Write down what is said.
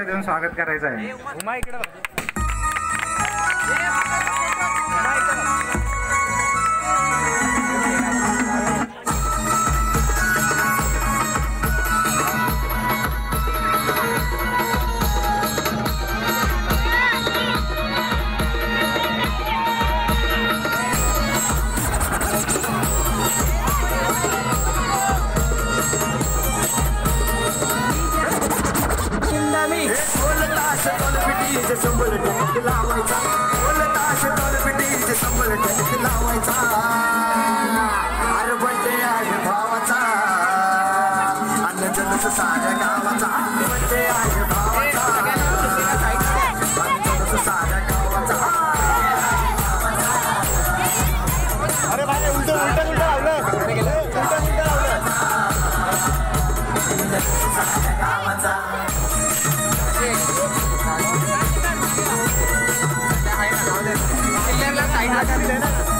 देऊन स्वागत करायचं आहे. उमा इकडे बघ. ताश तोल पिटीचे शंभर टक्के लावायचा. बोल ताश तोल पिटीचे शंभर टक्के लावायचा. अरे बड्डे आहे भावाचा. अन्न जनस साऱ्या गावाचा. गावाचा